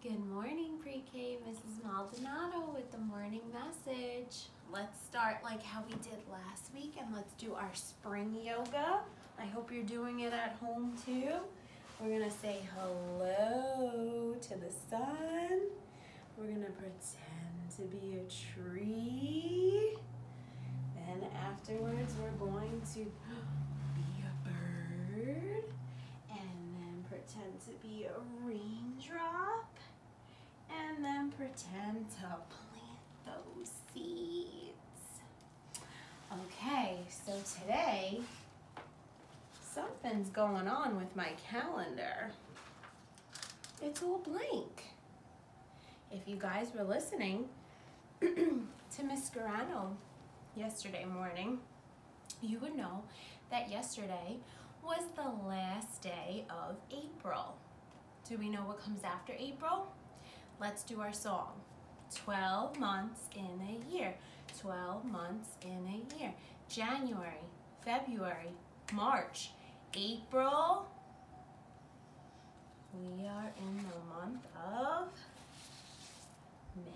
Good morning, pre-K. Mrs. Maldonado with the morning message. Let's start like how we did last week and let's do our spring yoga. I hope you're doing it at home too. We're gonna say hello to the sun. We're gonna pretend to be a tree. Then afterwards, we're going to be a bird and then pretend to be a raindrop and then pretend to plant those seeds. Okay, so today something's going on with my calendar. It's all blank. If you guys were listening to Miss Garano yesterday morning, you would know that yesterday was the last day of April. Do we know what comes after April? Let's do our song. 12 months in a year. 12 months in a year. January, February, March, April. We are in the month of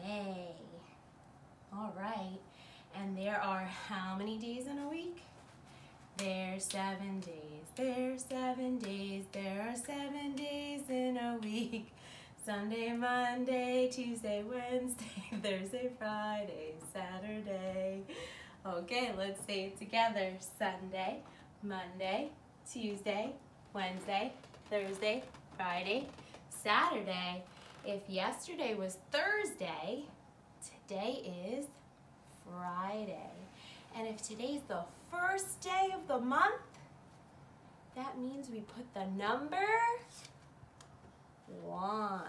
May. All right. And there are how many days in a week? There's seven days. There's seven days. There are seven days in a week. Sunday, Monday, Tuesday, Wednesday, Thursday, Friday, Saturday. Okay, let's say it together. Sunday, Monday, Tuesday, Wednesday, Thursday, Friday, Saturday. If yesterday was Thursday, today is Friday. And if today's the first day of the month, that means we put the number one.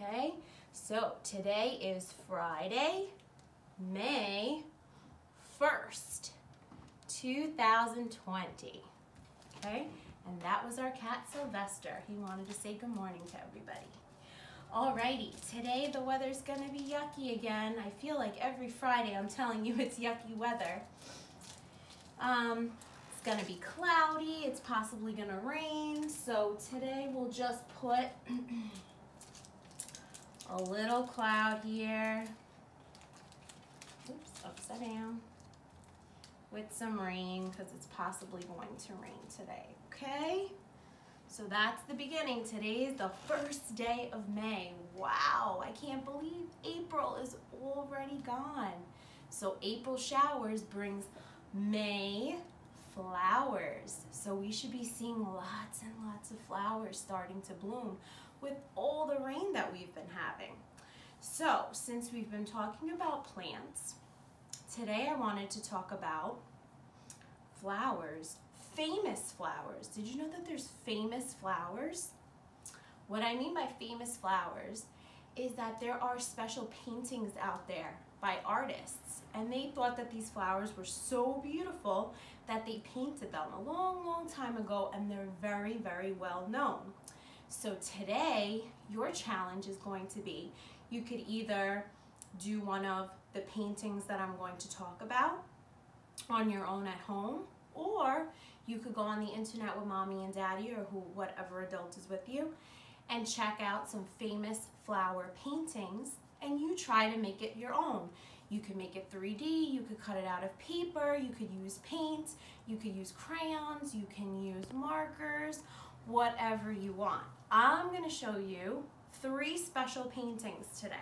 Okay, so today is Friday, May 1st, 2020. Okay, and that was our cat Sylvester. He wanted to say good morning to everybody. Alrighty, today the weather's gonna be yucky again. I feel like every Friday I'm telling you it's yucky weather. Um, it's gonna be cloudy, it's possibly gonna rain, so today we'll just put a little cloud here. Oops, upside down. With some rain, because it's possibly going to rain today, okay? So that's the beginning. Today is the first day of May. Wow, I can't believe April is already gone. So April showers brings May flowers. So we should be seeing lots and lots of flowers starting to bloom with all the rain that we've been having. So since we've been talking about plants, today I wanted to talk about flowers famous flowers. Did you know that there's famous flowers? What I mean by famous flowers is that there are special paintings out there by artists and they thought that these flowers were so beautiful that they painted them a long, long time ago and they're very, very well known. So today, your challenge is going to be, you could either do one of the paintings that I'm going to talk about on your own at home, or you could go on the internet with mommy and daddy or who whatever adult is with you and check out some famous flower paintings and you try to make it your own. You could make it 3D, you could cut it out of paper, you could use paint, you could use crayons, you can use markers, whatever you want. I'm gonna show you three special paintings today.